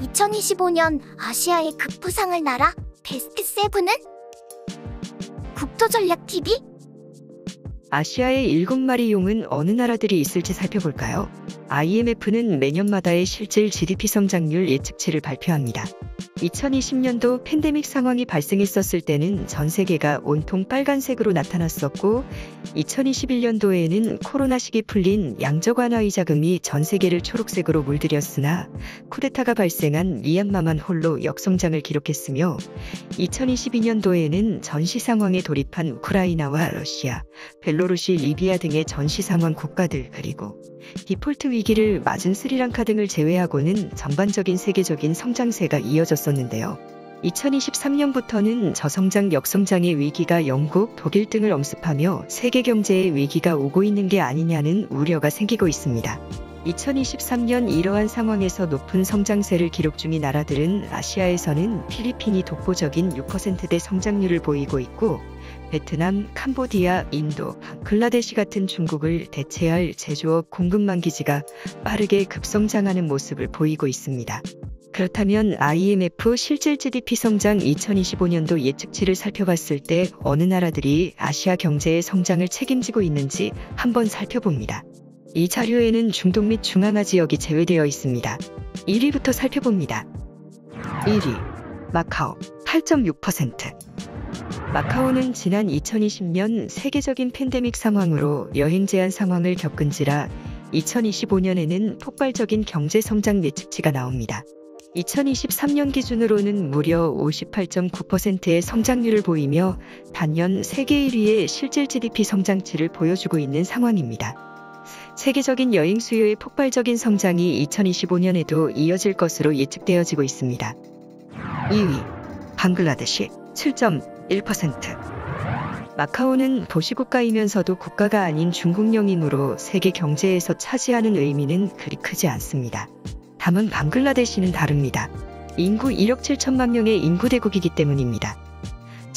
2025년 아시아의 급부상을 날아 베스트 세븐은 국토전략TV 아시아의 일곱 마리 용은 어느 나라들이 있을지 살펴볼까요? IMF는 매년마다의 실질 GDP 성장률 예측치를 발표합니다. 2020년도 팬데믹 상황이 발생했었을 때는 전 세계가 온통 빨간색으로 나타났었고, 2021년도에는 코로나 시기 풀린 양적 완화의 자금이 전 세계를 초록색으로 물들였으나, 쿠데타가 발생한 미얀마만 홀로 역성장을 기록했으며, 2022년도에는 전시 상황에 돌입한 우크라이나와 러시아, 벨로루시, 리비아 등의 전시 상황 국가들 그리고 디폴트 위기를 맞은 스리랑카 등을 제외하고는 전반적인 세계적인 성장세가 이어졌었는데요. 2023년부터는 저성장 역성장의 위기가 영국, 독일 등을 엄습하며 세계 경제의 위기가 오고 있는 게 아니냐는 우려가 생기고 있습니다. 2023년 이러한 상황에서 높은 성장세를 기록 중인 나라들은 아시아에서는 필리핀이 독보적인 6%대 성장률을 보이고 있고 베트남, 캄보디아, 인도, 방글라데시 같은 중국을 대체할 제조업 공급망 기지가 빠르게 급성장하는 모습을 보이고 있습니다. 그렇다면 IMF 실질 GDP 성장 2025년도 예측치를 살펴봤을 때 어느 나라들이 아시아 경제의 성장을 책임지고 있는지 한번 살펴봅니다. 이 자료에는 중동 및 중앙아 지역이 제외되어 있습니다. 1위부터 살펴봅니다. 1위 마카오 8.6% 마카오는 지난 2020년 세계적인 팬데믹 상황으로 여행 제한 상황을 겪은 지라 2025년에는 폭발적인 경제 성장 예측치가 나옵니다. 2023년 기준으로는 무려 58.9%의 성장률을 보이며 단연 세계 1위의 실질 GDP 성장치를 보여주고 있는 상황입니다. 세계적인 여행 수요의 폭발적인 성장이 2025년에도 이어질 것으로 예측되어지고 있습니다. 2위 방글라데시 7.1% 마카오는 도시국가이면서도 국가가 아닌 중국령이므로 세계 경제에서 차지하는 의미는 그리 크지 않습니다. 다만 방글라데시는 다릅니다. 인구 1억 7천만 명의 인구대국이기 때문입니다.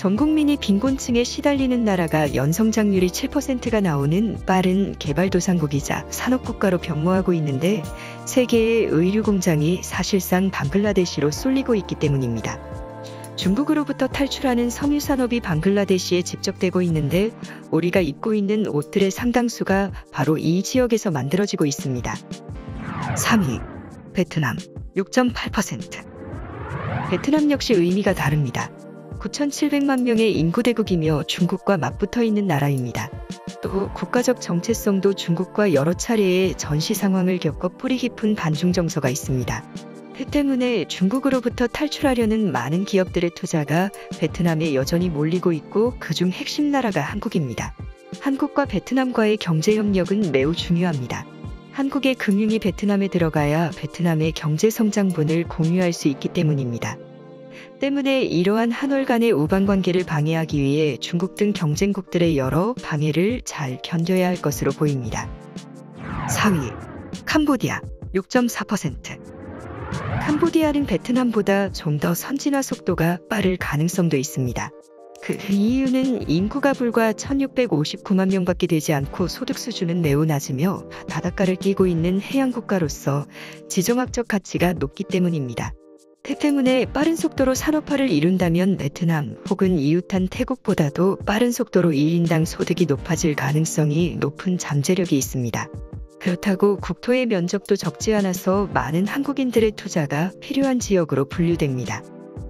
전 국민이 빈곤층에 시달리는 나라가 연성장률이 7%가 나오는 빠른 개발도상국이자 산업국가로 변모하고 있는데 세계의 의류 공장이 사실상 방글라데시로 쏠리고 있기 때문입니다. 중국으로부터 탈출하는 섬유 산업이 방글라데시에 집적되고 있는데 우리가 입고 있는 옷들의 상당수가 바로 이 지역에서 만들어지고 있습니다. 3위 베트남 6.8% 베트남 역시 의미가 다릅니다. 9,700만 명의 인구대국이며 중국과 맞붙어 있는 나라입니다. 또 국가적 정체성도 중국과 여러 차례의 전시 상황을 겪어 뿌리 깊은 반중 정서가 있습니다. 그 때문에 중국으로부터 탈출하려는 많은 기업들의 투자가 베트남에 여전히 몰리고 있고 그중 핵심 나라가 한국입니다. 한국과 베트남과의 경제 협력은 매우 중요합니다. 한국의 금융이 베트남에 들어가야 베트남의 경제 성장분을 공유할 수 있기 때문입니다. 때문에 이러한 한월 간의 우방 관계를 방해하기 위해 중국 등 경쟁국들의 여러 방해를 잘 견뎌야 할 것으로 보입니다. 4위 캄보디아 6.4% 캄보디아는 베트남보다 좀 더 선진화 속도가 빠를 가능성도 있습니다. 그 이유는 인구가 불과 1659만 명밖에 되지 않고 소득 수준은 매우 낮으며 바닷가를 끼고 있는 해양 국가로서 지정학적 가치가 높기 때문입니다. 그 때문에 빠른 속도로 산업화를 이룬다면 베트남 혹은 이웃한 태국보다도 빠른 속도로 1인당 소득이 높아질 가능성이 높은 잠재력이 있습니다. 그렇다고 국토의 면적도 적지 않아서 많은 한국인들의 투자가 필요한 지역으로 분류됩니다.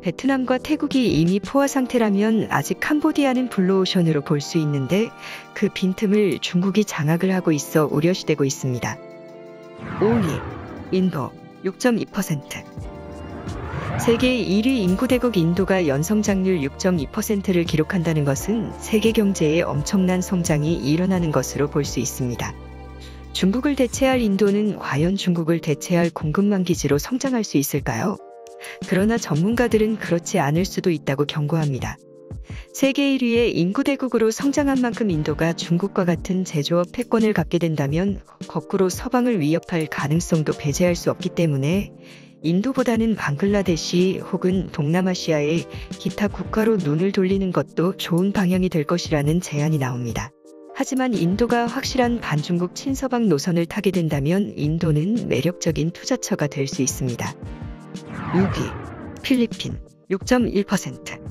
베트남과 태국이 이미 포화 상태라면 아직 캄보디아는 블루오션으로 볼 수 있는데 그 빈틈을 중국이 장악을 하고 있어 우려시되고 있습니다. 5위 인도 6.2% 세계 1위 인구대국 인도가 연성장률 6.2%를 기록한다는 것은 세계 경제에 엄청난 성장이 일어나는 것으로 볼 수 있습니다. 중국을 대체할 인도는 과연 중국을 대체할 공급망 기지로 성장할 수 있을까요? 그러나 전문가들은 그렇지 않을 수도 있다고 경고합니다. 세계 1위의 인구대국으로 성장한 만큼 인도가 중국과 같은 제조업 패권을 갖게 된다면 거꾸로 서방을 위협할 가능성도 배제할 수 없기 때문에 인도보다는 방글라데시 혹은 동남아시아의 기타 국가로 눈을 돌리는 것도 좋은 방향이 될 것이라는 제안이 나옵니다. 하지만 인도가 확실한 반중국 친서방 노선을 타게 된다면 인도는 매력적인 투자처가 될 수 있습니다. 6위 필리핀 6.1%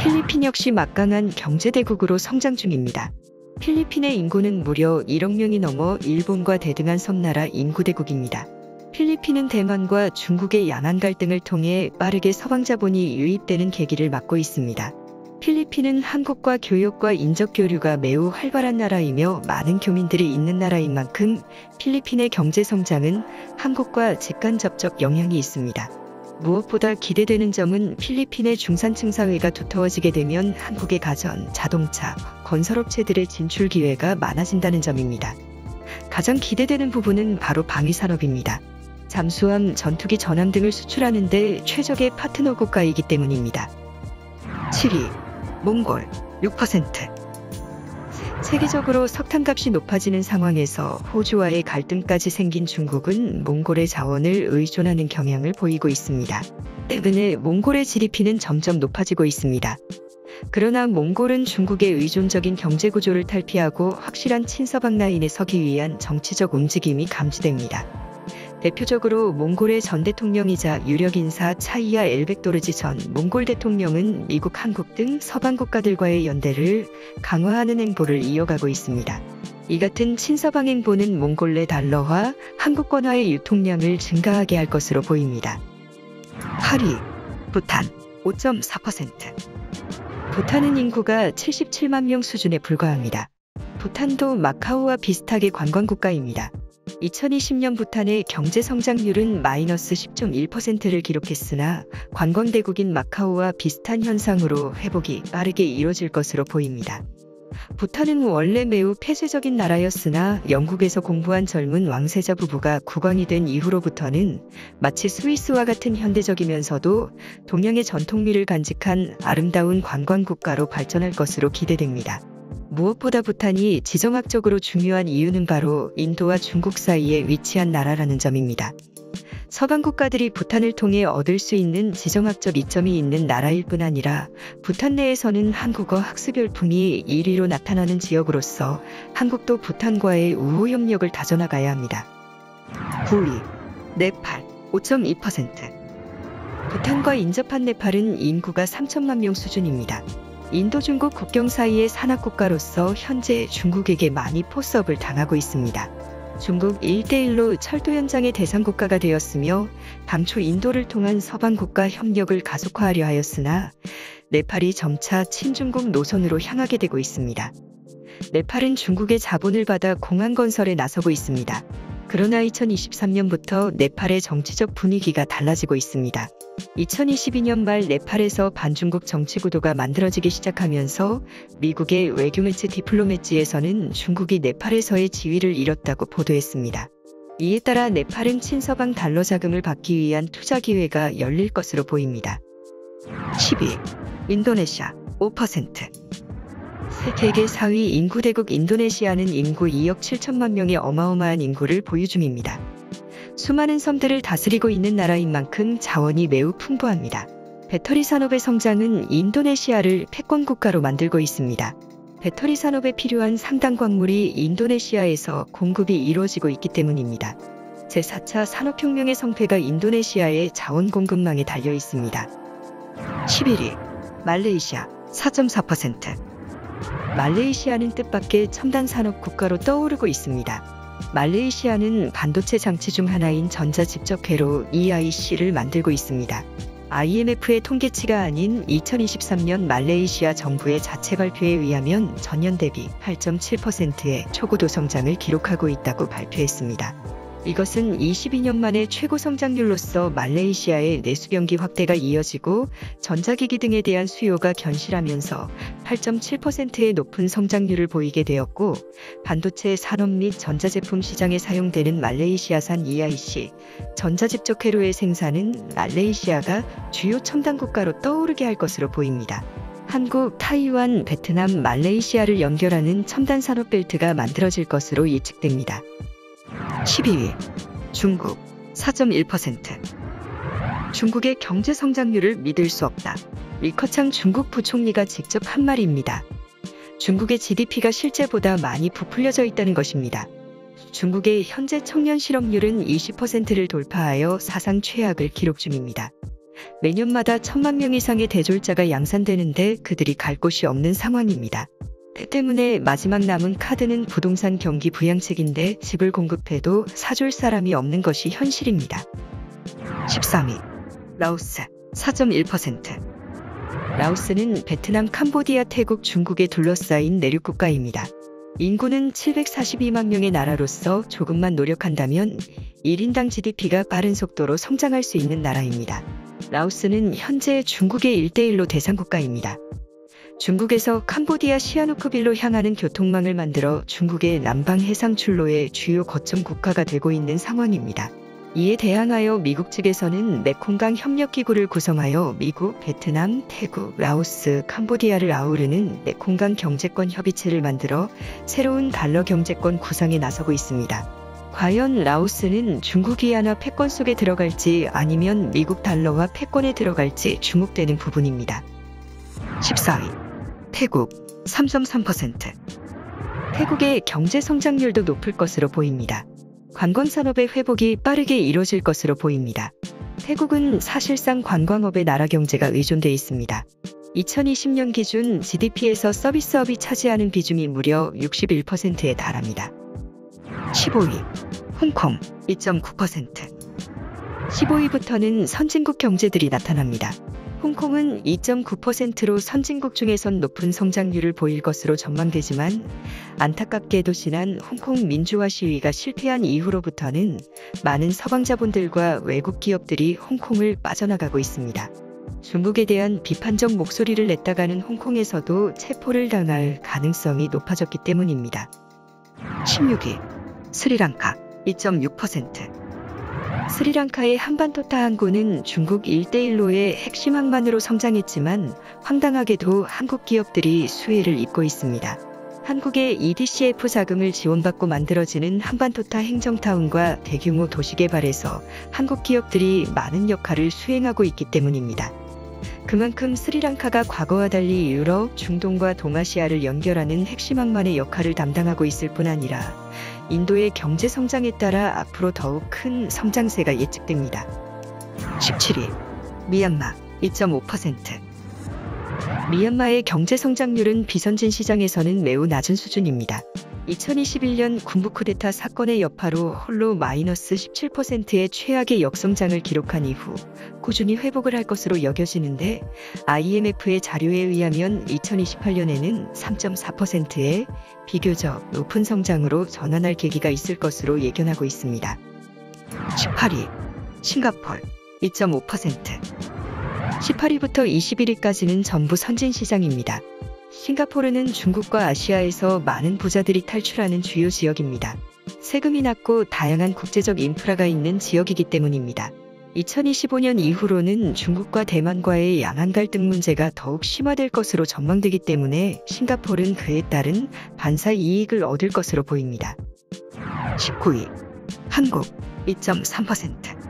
필리핀 역시 막강한 경제대국으로 성장 중입니다. 필리핀의 인구는 무려 1억 명이 넘어 일본과 대등한 섬나라 인구대국입니다. 필리핀은 대만과 중국의 양안 갈등을 통해 빠르게 서방 자본이 유입되는 계기를 맞고 있습니다. 필리핀은 한국과 교역과 인적 교류가 매우 활발한 나라이며 많은 교민들이 있는 나라인 만큼 필리핀의 경제 성장은 한국과 직간접적 영향이 있습니다. 무엇보다 기대되는 점은 필리핀의 중산층 사회가 두터워지게 되면 한국의 가전, 자동차, 건설업체들의 진출 기회가 많아진다는 점입니다. 가장 기대되는 부분은 바로 방위 산업입니다. 잠수함, 전투기 전함 등을 수출하는 데 최적의 파트너 국가이기 때문입니다. 7위 몽골 6% 세계적으로 석탄 값이 높아지는 상황에서 호주와의 갈등까지 생긴 중국은 몽골의 자원을 의존하는 경향을 보이고 있습니다. 때문에 몽골의 GDP는 점점 높아지고 있습니다. 그러나 몽골은 중국의 의존적인 경제 구조를 탈피하고 확실한 친서방 라인에 서기 위한 정치적 움직임이 감지됩니다. 대표적으로 몽골의 전 대통령이자 유력 인사 차이야 엘벡도르지 전 몽골 대통령은 미국, 한국 등 서방 국가들과의 연대를 강화하는 행보를 이어가고 있습니다. 이 같은 친서방 행보는 몽골 내 달러화, 한국권화의 유통량을 증가하게 할 것으로 보입니다. 8위 부탄 5.4% 부탄은 인구가 77만 명 수준에 불과합니다. 부탄도 마카오와 비슷하게 관광국가입니다. 2020년 부탄의 경제 성장률은 마이너스 10.1%를 기록했으나 관광대국인 마카오와 비슷한 현상으로 회복이 빠르게 이뤄질 것으로 보입니다. 부탄은 원래 매우 폐쇄적인 나라였으나 영국에서 공부한 젊은 왕세자 부부가 국왕이 된 이후로부터는 마치 스위스와 같은 현대적이면서도 동양의 전통미를 간직한 아름다운 관광국가로 발전할 것으로 기대됩니다. 무엇보다 부탄이 지정학적으로 중요한 이유는 바로 인도와 중국 사이에 위치한 나라라는 점입니다. 서방 국가들이 부탄을 통해 얻을 수 있는 지정학적 이점이 있는 나라일 뿐 아니라 부탄 내에서는 한국어 학습 열풍이 1위로 나타나는 지역으로서 한국도 부탄과의 우호 협력을 다져나가야 합니다. 9위 네팔 5.2% 부탄과 인접한 네팔은 인구가 3천만 명 수준입니다. 인도 중국 국경 사이의 산악국가로서 현재 중국에게 많이 포섭을 당하고 있습니다. 중국 1대1로 철도 현장의 대상 국가가 되었으며 당초 인도를 통한 서방 국가 협력을 가속화하려 하였으나 네팔이 점차 친중국 노선으로 향하게 되고 있습니다. 네팔은 중국의 자본을 받아 공항 건설에 나서고 있습니다. 그러나 2023년부터 네팔의 정치적 분위기가 달라지고 있습니다. 2022년 말 네팔에서 반중국 정치 구도가 만들어지기 시작하면서 미국의 외교매체 디플로매지에서는 중국이 네팔에서의 지위를 잃었다고 보도했습니다. 이에 따라 네팔은 친서방 달러 자금을 받기 위한 투자 기회가 열릴 것으로 보입니다. 10위 인도네시아 5% 세계 4위 인구대국 인도네시아는 인구 2억 7천만 명의 어마어마한 인구를 보유 중입니다. 수많은 섬들을 다스리고 있는 나라인 만큼 자원이 매우 풍부합니다. 배터리 산업의 성장은 인도네시아를 패권 국가로 만들고 있습니다. 배터리 산업에 필요한 상당 광물이 인도네시아에서 공급이 이루어지고 있기 때문입니다. 제4차 산업혁명의 성패가 인도네시아의 자원 공급망에 달려 있습니다. 11위 말레이시아 4.4% 말레이시아는 뜻밖의 첨단 산업 국가로 떠오르고 있습니다. 말레이시아는 반도체 장치 중 하나인 전자집적회로 EIC를 만들고 있습니다. IMF의 통계치가 아닌 2023년 말레이시아 정부의 자체 발표에 의하면 전년 대비 8.7%의 초고도 성장을 기록하고 있다고 발표했습니다. 이것은 22년 만에 최고 성장률로서 말레이시아의 내수 경기 확대가 이어지고 전자기기 등에 대한 수요가 견실하면서 8.7%의 높은 성장률을 보이게 되었고 반도체 산업 및 전자제품 시장에 사용되는 말레이시아산 EIC 전자집적 회로의 생산은 말레이시아가 주요 첨단 국가로 떠오르게 할 것으로 보입니다. 한국, 타이완, 베트남, 말레이시아를 연결하는 첨단 산업 벨트가 만들어질 것으로 예측됩니다. 12위 중국 4.1% 중국의 경제 성장률을 믿을 수 없다. 리커창 중국 부총리가 직접 한 말입니다. 중국의 GDP가 실제보다 많이 부풀려져 있다는 것입니다. 중국의 현재 청년 실업률은 20%를 돌파하여 사상 최악을 기록 중입니다. 매년마다 천만 명 이상의 대졸자가 양산되는데 그들이 갈 곳이 없는 상황입니다. 그 때문에 마지막 남은 카드는 부동산 경기 부양책인데 집을 공급해도 사줄 사람이 없는 것이 현실입니다. 13위 라오스 4.1% 라오스는 베트남, 캄보디아, 태국, 중국에 둘러싸인 내륙 국가입니다. 인구는 742만 명의 나라로서 조금만 노력한다면 1인당 GDP가 빠른 속도로 성장할 수 있는 나라입니다. 라오스는 현재 중국의 1대1로 대상 국가입니다. 중국에서 캄보디아 시아누크빌로 향하는 교통망을 만들어 중국의 남방 해상 출로의 주요 거점 국가가 되고 있는 상황입니다. 이에 대항하여 미국 측에서는 메콩강 협력기구를 구성하여 미국, 베트남, 태국, 라오스, 캄보디아를 아우르는 메콩강 경제권 협의체를 만들어 새로운 달러 경제권 구상에 나서고 있습니다. 과연 라오스는 중국 위안화 패권 속에 들어갈지 아니면 미국 달러와 패권에 들어갈지 주목되는 부분입니다. 14위 태국 3.3% 태국의 경제 성장률도 높을 것으로 보입니다. 관광 산업의 회복이 빠르게 이뤄질 것으로 보입니다. 태국은 사실상 관광업의 나라 경제가 의존돼 있습니다. 2020년 기준 GDP에서 서비스업이 차지하는 비중이 무려 61%에 달합니다. 15위 홍콩 2.9% 15위부터는 선진국 경제들이 나타납니다. 홍콩은 2.9%로 선진국 중에선 높은 성장률을 보일 것으로 전망되지만 안타깝게도 지난 홍콩 민주화 시위가 실패한 이후로부터는 많은 서방 자본들과 외국 기업들이 홍콩을 빠져나가고 있습니다. 중국에 대한 비판적 목소리를 냈다가는 홍콩에서도 체포를 당할 가능성이 높아졌기 때문입니다. 16위 스리랑카 2.6% 스리랑카의 한반도 타 항구는 중국 일대일로의 핵심 항만으로 성장했지만 황당하게도 한국 기업들이 수혜를 입고 있습니다. 한국의 EDCF 자금을 지원받고 만들어지는 한반도타 행정타운과 대규모 도시개발에서 한국 기업들이 많은 역할을 수행하고 있기 때문입니다. 그만큼 스리랑카가 과거와 달리 유럽, 중동과 동아시아를 연결하는 핵심 항만의 역할을 담당하고 있을 뿐 아니라 인도의 경제 성장에 따라 앞으로 더욱 큰 성장세가 예측됩니다. 17위 미얀마 2.5% 미얀마의 경제 성장률은 비선진 시장에서는 매우 낮은 수준입니다. 2021년 군부 쿠데타 사건의 여파로 홀로 마이너스 17%의 최악의 역성장을 기록한 이후 꾸준히 회복을 할 것으로 여겨지는데 IMF의 자료에 의하면 2028년에는 3.4%의 비교적 높은 성장으로 전환할 계기가 있을 것으로 예견하고 있습니다. 18위 싱가폴 2.5% 18위부터 21위까지는 전부 선진 시장입니다. 싱가포르는 중국과 아시아에서 많은 부자들이 탈출하는 주요 지역입니다. 세금이 낮고 다양한 국제적 인프라가 있는 지역이기 때문입니다. 2025년 이후로는 중국과 대만과의 양안 갈등 문제가 더욱 심화될 것으로 전망되기 때문에 싱가포르는 그에 따른 반사 이익을 얻을 것으로 보입니다. 19위 한국 2.3%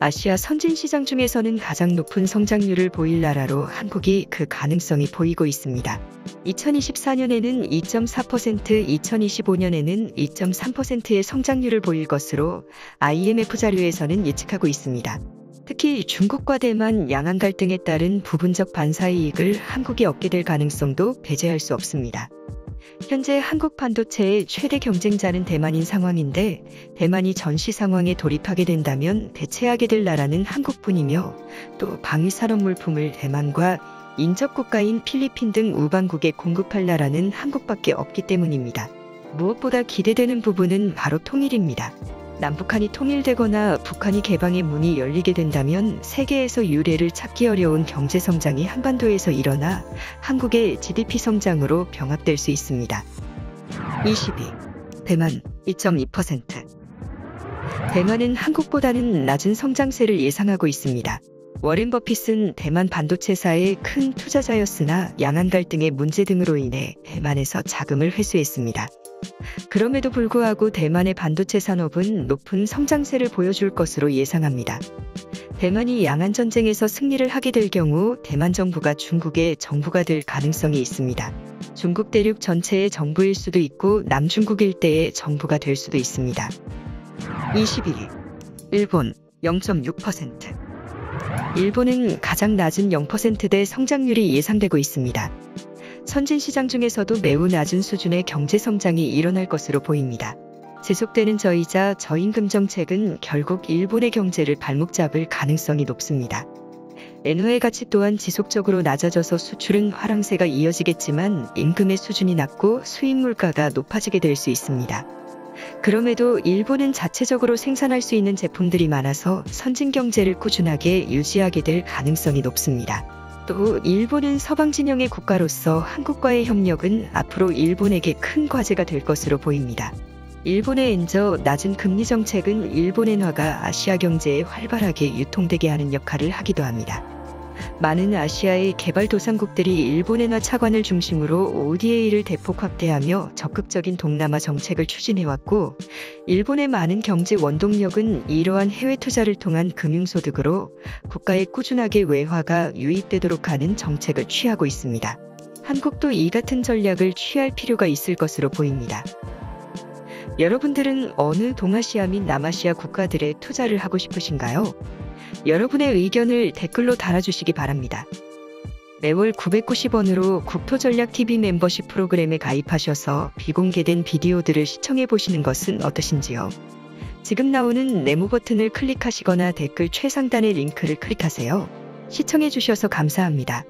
아시아 선진 시장 중에서는 가장 높은 성장률을 보일 나라로 한국이 그 가능성이 보이고 있습니다. 2024년에는 2.4%, 2025년에는 2.3%의 성장률을 보일 것으로 IMF 자료에서는 예측하고 있습니다. 특히 중국과 대만 양안 갈등에 따른 부분적 반사 이익을 한국이 얻게 될 가능성도 배제할 수 없습니다. 현재 한국 반도체의 최대 경쟁자는 대만인 상황인데 대만이 전시 상황에 돌입하게 된다면 대체하게 될 나라는 한국뿐이며 또 방위 산업 물품을 대만과 인접 국가인 필리핀 등 우방국에 공급할 나라는 한국밖에 없기 때문입니다. 무엇보다 기대되는 부분은 바로 통일입니다. 남북한이 통일되거나 북한이 개방의 문이 열리게 된다면 세계에서 유례를 찾기 어려운 경제 성장이 한반도에서 일어나 한국의 GDP 성장으로 병합될 수 있습니다. 22. 대만 2.2%. 대만은 한국보다는 낮은 성장세를 예상하고 있습니다. 워렌 버핏은 대만 반도체사의 큰 투자자였으나 양안 갈등의 문제 등으로 인해 대만에서 자금을 회수했습니다. 그럼에도 불구하고 대만의 반도체 산업은 높은 성장세를 보여줄 것으로 예상합니다. 대만이 양안 전쟁에서 승리를 하게 될 경우 대만 정부가 중국의 정부가 될 가능성이 있습니다. 중국 대륙 전체의 정부일 수도 있고 남중국 일대의 정부가 될 수도 있습니다. 21위 일본 0.6% 일본은 가장 낮은 0%대 성장률이 예상되고 있습니다. 선진 시장 중에서도 매우 낮은 수준의 경제 성장이 일어날 것으로 보입니다. 지속되는 저이자 저임금 정책은 결국 일본의 경제를 발목 잡을 가능성이 높습니다. 엔화의 가치 또한 지속적으로 낮아져서 수출은 화랑세가 이어지겠지만 임금의 수준이 낮고 수입 물가가 높아지게 될 수 있습니다. 그럼에도 일본은 자체적으로 생산할 수 있는 제품들이 많아서 선진 경제를 꾸준하게 유지하게 될 가능성이 높습니다. 또 일본은 서방 진영의 국가로서 한국과의 협력은 앞으로 일본에게 큰 과제가 될 것으로 보입니다. 일본의 엔저 낮은 금리 정책은 일본 엔화가 아시아 경제에 활발하게 유통되게 하는 역할을 하기도 합니다. 많은 아시아의 개발도상국들이 일본 엔화 차관을 중심으로 ODA를 대폭 확대하며 적극적인 동남아 정책을 추진해왔고, 일본의 많은 경제 원동력은 이러한 해외 투자를 통한 금융소득으로 국가에 꾸준하게 외화가 유입되도록 하는 정책을 취하고 있습니다. 한국도 이 같은 전략을 취할 필요가 있을 것으로 보입니다. 여러분들은 어느 동아시아 및 남아시아 국가들에 투자를 하고 싶으신가요? 여러분의 의견을 댓글로 달아주시기 바랍니다. 매월 990원으로 국토전략TV 멤버십 프로그램에 가입하셔서 비공개된 비디오들을 시청해 보시는 것은 어떠신지요? 지금 나오는 네모 버튼을 클릭하시거나 댓글 최상단의 링크를 클릭하세요. 시청해 주셔서 감사합니다.